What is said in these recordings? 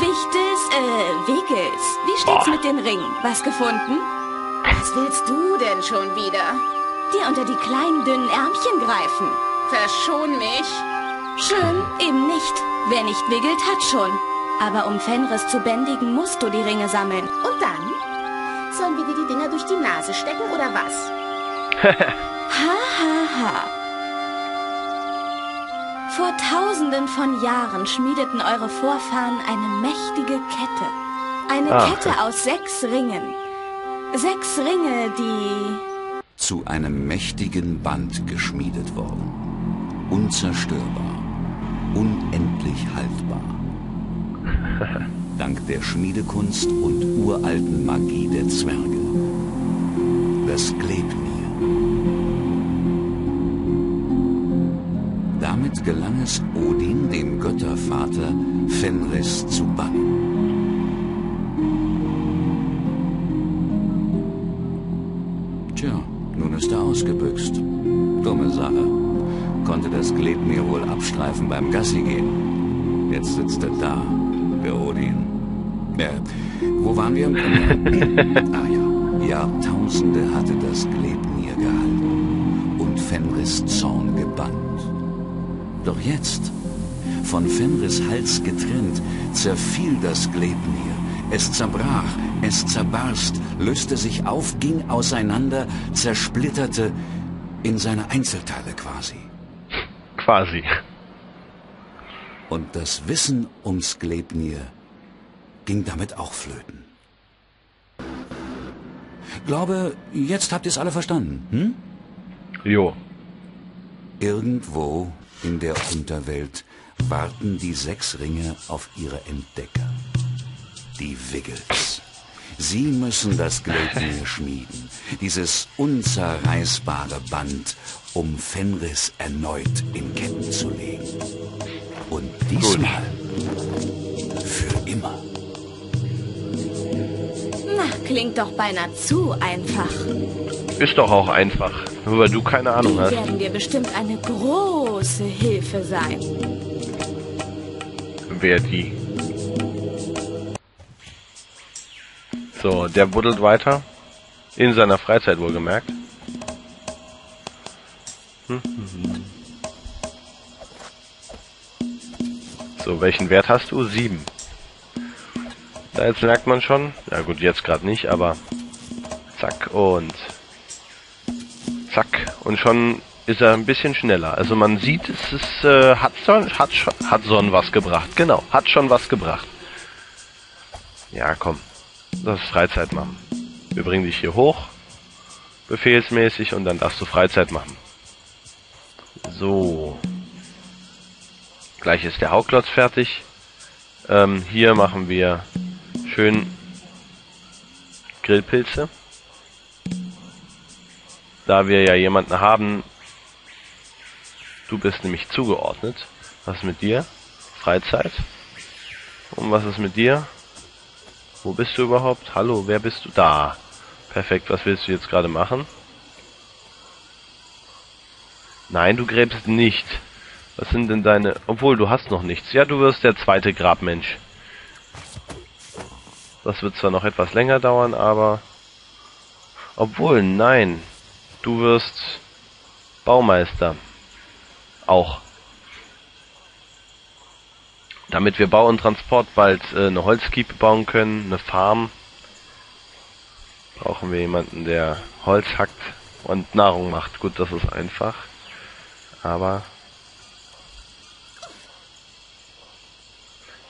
Wichtes, äh, Wiggles. Wie steht's Boah. mit den Ringen? Was gefunden? Was willst du denn schon wieder? Die unter die kleinen, dünnen Ärmchen greifen. Verschon mich. Schön, eben nicht. Wer nicht wiggelt, hat schon. Aber um Fenris zu bändigen, musst du die Ringe sammeln. Und dann? Sollen wir dir die Dinger durch die Nase stecken oder was? Ha, ha, ha. Vor tausenden von Jahren schmiedeten eure Vorfahren eine mächtige Kette. Eine Ach. Kette aus sechs Ringen. Sechs Ringe, die... zu einem mächtigen Band geschmiedet worden. Unzerstörbar, unendlich haltbar. Dank der Schmiedekunst und uralten Magie der Zwerge. Das Glebnir. Gelang es Odin, dem Göttervater, Fenris zu bannen. Tja, nun ist er ausgebüxt. Dumme Sache. Konnte das Glebnir wohl abstreifen beim Gassi gehen. Jetzt sitzt er da, der Odin. Äh, wo waren wir? ah ja. Jahrtausende hatte das Glebnir gehalten und Fenris Zorn gebannt. Doch jetzt, von Fenris Hals getrennt, zerfiel das Glebnir. Es zerbrach, es zerbarst, löste sich auf, ging auseinander, zersplitterte in seine Einzelteile quasi. Quasi. Und das Wissen ums Glebnir ging damit auch flöten. Glaube, jetzt habt ihr es alle verstanden, hm? Jo. Irgendwo in der Unterwelt warten die sechs Ringe auf ihre Entdecker. Die Wiggles. Sie müssen das Glöckner schmieden, dieses unzerreißbare Band, um Fenris erneut in Ketten zu legen. Und diesmal für immer. Na, klingt doch beinahe zu einfach. Ist doch auch einfach. Nur weil du keine Ahnung Die hast. werden dir bestimmt eine große Hilfe sein. Wer die. So, der buddelt weiter. In seiner Freizeit wohlgemerkt. Hm, hm, hm. So, welchen Wert hast du? Sieben. Da jetzt merkt man schon. Ja gut, jetzt gerade nicht, aber zack und zack und schon ist er ein bisschen schneller. Also man sieht, es ist, äh, hat, schon, hat, schon, hat schon was gebracht. Genau, hat schon was gebracht. Ja, komm. Das ist Freizeit machen. Wir bringen dich hier hoch, befehlsmäßig, und dann darfst du Freizeit machen. So. Gleich ist der Hauklotz fertig. Ähm, hier machen wir schön Grillpilze. Da wir ja jemanden haben, du bist nämlich zugeordnet. Was ist mit dir? Freizeit. Und was ist mit dir? Wo bist du überhaupt? Hallo, wer bist du? Da. Perfekt, was willst du jetzt gerade machen? Nein, du gräbst nicht. Was sind denn deine... Obwohl, du hast noch nichts. Ja, du wirst der zweite Grabmensch. Das wird zwar noch etwas länger dauern, aber... Obwohl, nein. Du wirst Baumeister. Auch. Damit wir Bau und Transport bald äh, eine Holzkiepe bauen können, eine Farm, brauchen wir jemanden, der Holz hackt und Nahrung macht. Gut, das ist einfach. Aber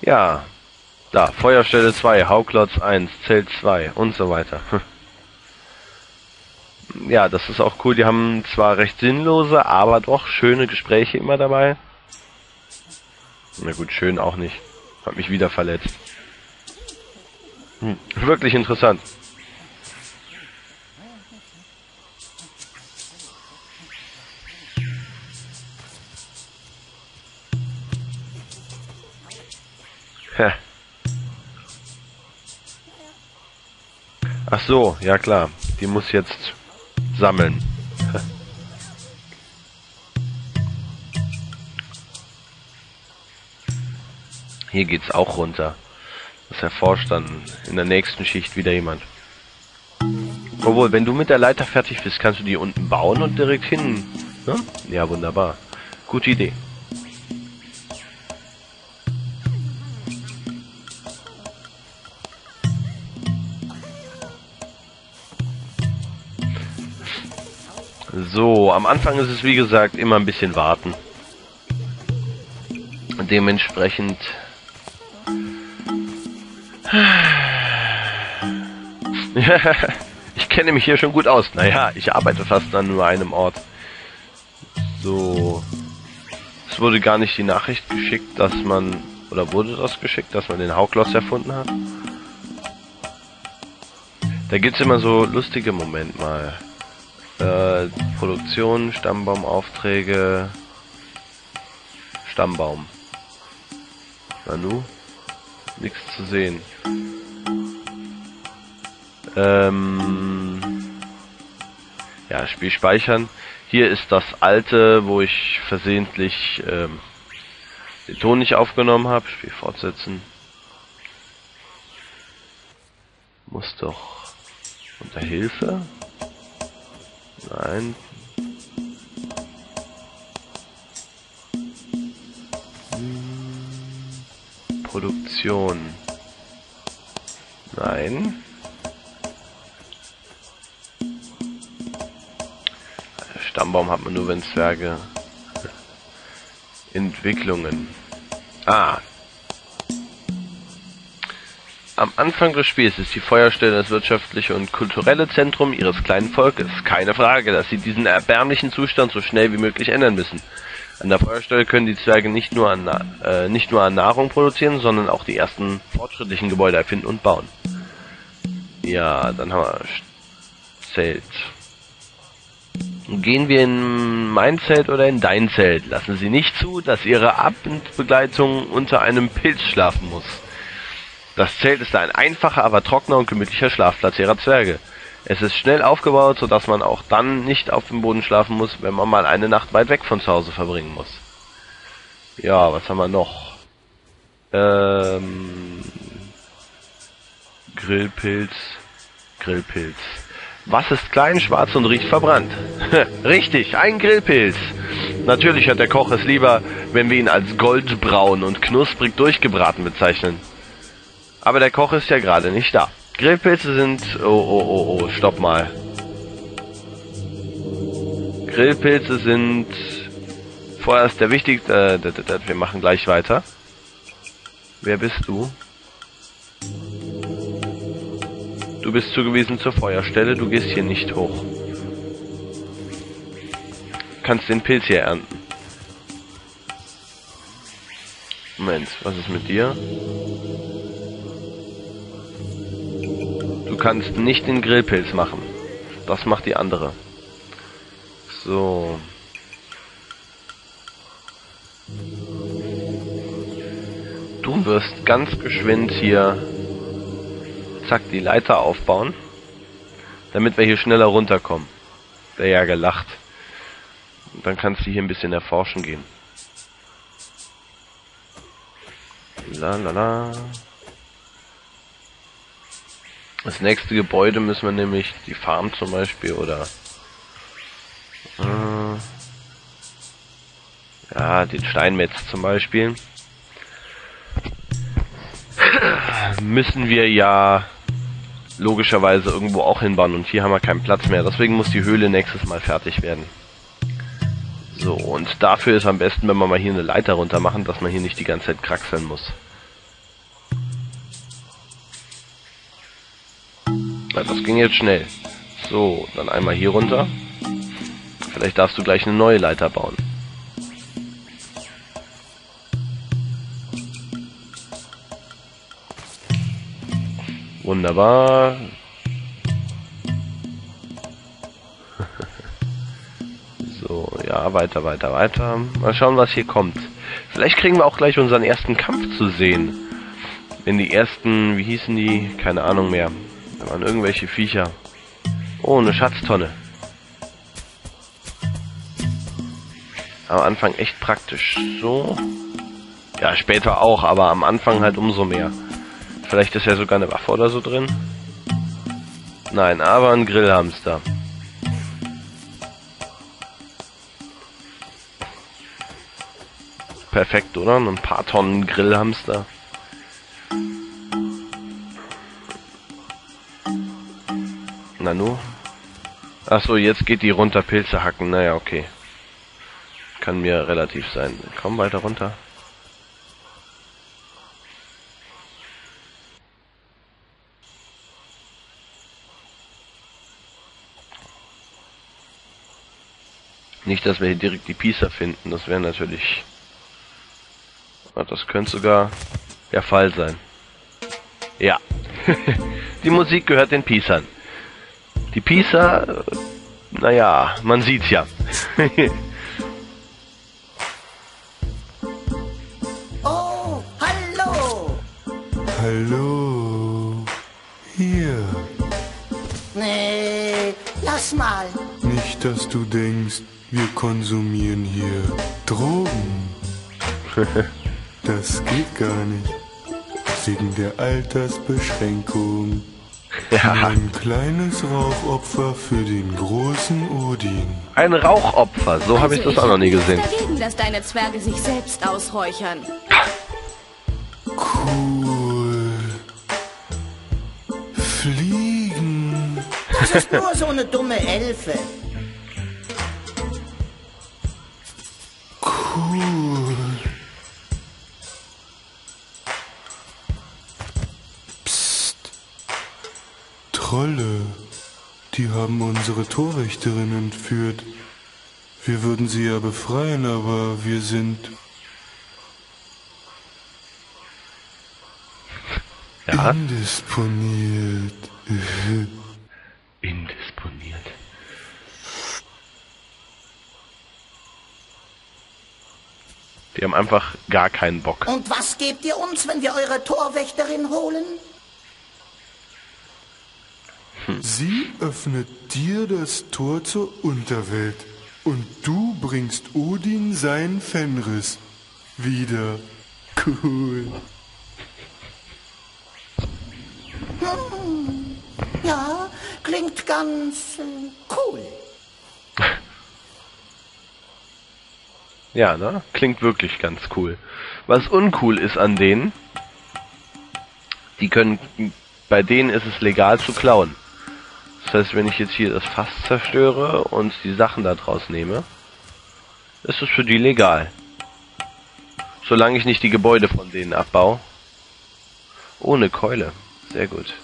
ja, da, Feuerstelle 2, Hauklotz 1, Zelt 2 und so weiter. ja, das ist auch cool. Die haben zwar recht sinnlose, aber doch schöne Gespräche immer dabei. Na gut, schön auch nicht. Hat mich wieder verletzt. Hm, wirklich interessant. Hä. Ach so, ja klar. Die muss jetzt sammeln. Hier geht's auch runter. Das erforscht dann in der nächsten Schicht wieder jemand. Obwohl, wenn du mit der Leiter fertig bist, kannst du die unten bauen und direkt hin. Ne? Ja, wunderbar. Gute Idee. Am Anfang ist es wie gesagt immer ein bisschen warten. Dementsprechend ich kenne mich hier schon gut aus. Naja, ich arbeite fast an nur einem Ort. So. Es wurde gar nicht die Nachricht geschickt, dass man... Oder wurde das geschickt, dass man den Haugloss erfunden hat? Da gibt's immer so lustige Moment mal. Äh, Produktion, Stammbaumaufträge, Stammbaum. Nanu? Nichts zu sehen. Ähm, ja, Spiel speichern. Hier ist das alte, wo ich versehentlich ähm, den Ton nicht aufgenommen habe. Spiel fortsetzen. Muss doch unter Hilfe. Nein. Produktion. Nein. Stammbaum hat man nur, wenn Zwerge... Entwicklungen. Ah. Am Anfang des Spiels ist die Feuerstelle das wirtschaftliche und kulturelle Zentrum ihres kleinen Volkes. Keine Frage, dass sie diesen erbärmlichen Zustand so schnell wie möglich ändern müssen. An der Feuerstelle können die Zwerge nicht nur an, äh, nicht nur an Nahrung produzieren, sondern auch die ersten fortschrittlichen Gebäude erfinden und bauen. Ja, dann haben wir Zelt. Gehen wir in mein Zelt oder in dein Zelt? Lassen Sie nicht zu, dass Ihre Abendbegleitung unter einem Pilz schlafen muss. Das Zelt ist ein einfacher, aber trockener und gemütlicher Schlafplatz ihrer Zwerge. Es ist schnell aufgebaut, so dass man auch dann nicht auf dem Boden schlafen muss, wenn man mal eine Nacht weit weg von zu Hause verbringen muss. Ja, was haben wir noch? Ähm, Grillpilz, Grillpilz. Was ist klein, schwarz und riecht verbrannt? Richtig, ein Grillpilz. Natürlich hat der Koch es lieber, wenn wir ihn als goldbraun und knusprig durchgebraten bezeichnen. Aber der Koch ist ja gerade nicht da. Grillpilze sind... Oh, oh, oh, oh, stopp mal. Grillpilze sind vorerst der wichtigste... Äh, wir machen gleich weiter. Wer bist du? Du bist zugewiesen zur Feuerstelle, du gehst hier nicht hoch. Kannst den Pilz hier ernten. Moment, was ist mit dir? Kannst nicht den Grillpilz machen. Das macht die andere. So. Du wirst ganz geschwind hier zack die Leiter aufbauen, damit wir hier schneller runterkommen. Der ja gelacht. Und dann kannst du hier ein bisschen erforschen gehen. La la la. Das nächste Gebäude müssen wir nämlich, die Farm zum Beispiel, oder äh, ja, den Steinmetz zum Beispiel, müssen wir ja logischerweise irgendwo auch hinbauen und hier haben wir keinen Platz mehr. Deswegen muss die Höhle nächstes Mal fertig werden. So, und dafür ist am besten, wenn wir mal hier eine Leiter runter machen, dass man hier nicht die ganze Zeit kraxeln muss. Na, das ging jetzt schnell. So, dann einmal hier runter. Vielleicht darfst du gleich eine neue Leiter bauen. Wunderbar. so, ja, weiter, weiter, weiter. Mal schauen, was hier kommt. Vielleicht kriegen wir auch gleich unseren ersten Kampf zu sehen. Wenn die ersten, wie hießen die? Keine Ahnung mehr. Da waren irgendwelche Viecher. Oh, eine Schatztonne. Am Anfang echt praktisch. So. Ja, später auch, aber am Anfang halt umso mehr. Vielleicht ist ja sogar eine Waffe oder so drin. Nein, aber ein Grillhamster. Perfekt, oder? Ein paar Tonnen Grillhamster. Nanu? Achso, jetzt geht die runter Pilze hacken. Naja, okay. Kann mir relativ sein. Komm weiter runter. Nicht, dass wir hier direkt die Pisa finden. Das wäre natürlich... Das könnte sogar der Fall sein. Ja. die Musik gehört den Pisern. Die Pisa... Naja, man sieht's ja. Oh, hallo. Hallo. Hier. Nee, lass mal. Nicht, dass du denkst, wir konsumieren hier Drogen. Das geht gar nicht. Wegen der Altersbeschränkung. Ja. Ein kleines Rauchopfer für den großen Odin. Ein Rauchopfer. So habe ich das auch noch nie gesehen. Also dagegen, dass deine Zwerge sich selbst ausräuchern. Cool. Fliegen. Das ist nur so eine dumme Elfe. Cool. Trolle. Die haben unsere Torwächterin entführt. Wir würden sie ja befreien, aber wir sind Ja. indisponiert. Indisponiert. Die haben einfach gar keinen Bock. Und was gebt ihr uns, wenn wir eure Torwächterin holen? Sie öffnet dir das Tor zur Unterwelt und du bringst Odin sein Fenris wieder. Cool. Ja, klingt ganz äh, cool. Ja, ne? Klingt wirklich ganz cool. Was uncool ist an denen, die können, bei denen ist es legal zu klauen. Das heißt, wenn ich jetzt hier das Fass zerstöre und die Sachen da draus nehme, ist es für die legal. Solange ich nicht die Gebäude von denen abbaue. Ohne Keule. Sehr gut.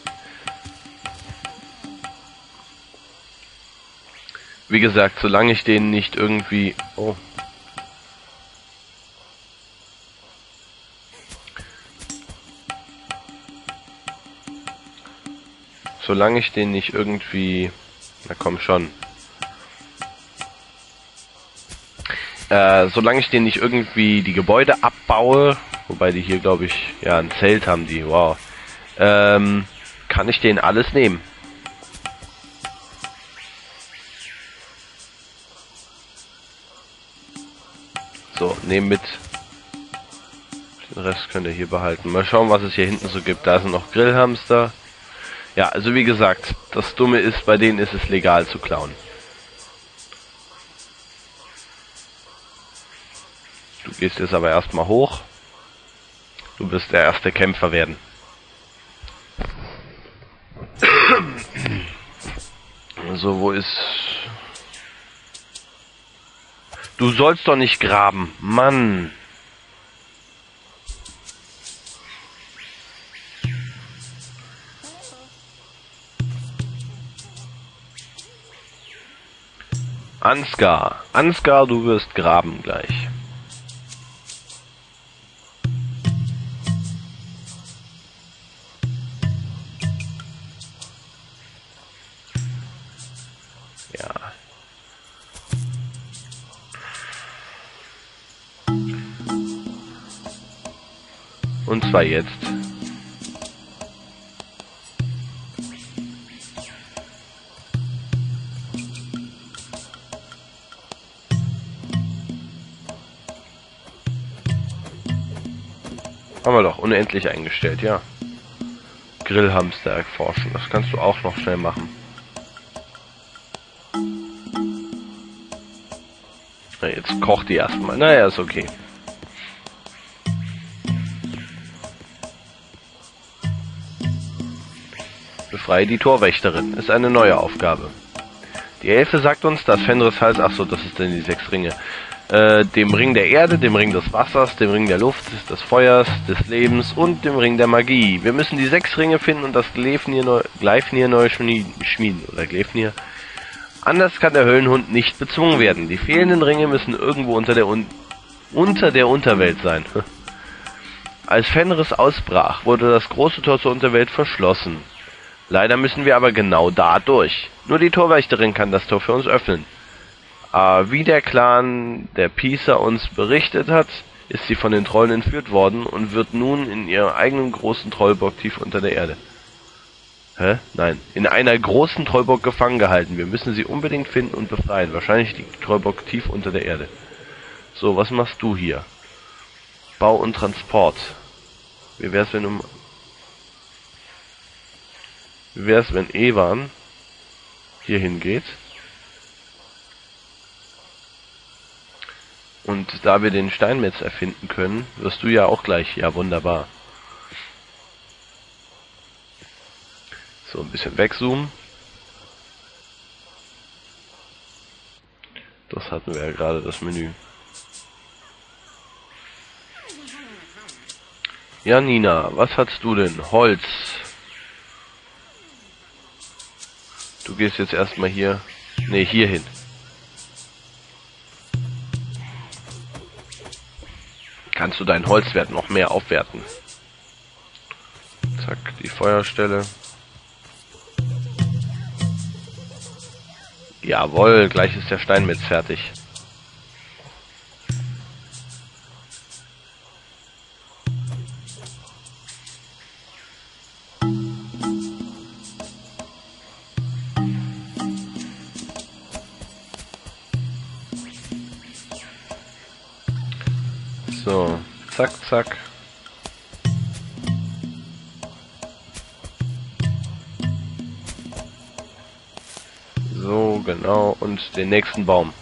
Wie gesagt, solange ich denen nicht irgendwie... Oh. Solange ich den nicht irgendwie... Na komm schon. Äh, solange ich den nicht irgendwie die Gebäude abbaue, wobei die hier glaube ich, ja, ein Zelt haben die, wow. Ähm, kann ich den alles nehmen. So, nehmen mit. Den Rest könnt ihr hier behalten. Mal schauen, was es hier hinten so gibt. Da sind noch Grillhamster. Ja, also wie gesagt, das Dumme ist, bei denen ist es legal zu klauen. Du gehst jetzt aber erstmal hoch. Du wirst der erste Kämpfer werden. So, wo ist... Du sollst doch nicht graben. Mann. Ansgar. Ansgar, du wirst graben gleich. Ja. Und zwar jetzt. Haben wir doch unendlich eingestellt, ja. Grillhamster erforschen. Das kannst du auch noch schnell machen. Na, jetzt kocht die erstmal. Naja, ist okay. Befreie die Torwächterin. Ist eine neue Aufgabe. Die Elfe sagt uns, dass Fenris Hals, ach so, das ist denn die sechs Ringe, äh, dem Ring der Erde, dem Ring des Wassers, dem Ring der Luft, des Feuers, des Lebens und dem Ring der Magie. Wir müssen die sechs Ringe finden und das Gleifnir neu, schmieden, oder Gleifnir. Anders kann der Höllenhund nicht bezwungen werden. Die fehlenden Ringe müssen irgendwo unter der, Un unter der Unterwelt sein. Als Fenris ausbrach, wurde das große Tor zur Unterwelt verschlossen. Leider müssen wir aber genau da durch. Nur die Torwächterin kann das Tor für uns öffnen. Aber wie der Clan der Pisa uns berichtet hat, ist sie von den Trollen entführt worden und wird nun in ihrem eigenen großen Trollbock tief unter der Erde. Hä? Nein. In einer großen Trollbock gefangen gehalten. Wir müssen sie unbedingt finden und befreien. Wahrscheinlich liegt die Trollbock tief unter der Erde. So, was machst du hier? Bau und Transport. Wie wär's, wenn du wie wäre es, wenn Evan hier hingeht? Und da wir den Steinmetz erfinden können, wirst du ja auch gleich. Ja, wunderbar. So, ein bisschen wegzoomen. Das hatten wir ja gerade, das Menü. Ja, Nina, was hast du denn? Holz. Du gehst jetzt erstmal hier. Ne, hier hin. Kannst du deinen Holzwert noch mehr aufwerten. Zack, die Feuerstelle. Jawohl, gleich ist der Steinmetz fertig. So, zack, zack. So, genau. Und den nächsten Baum.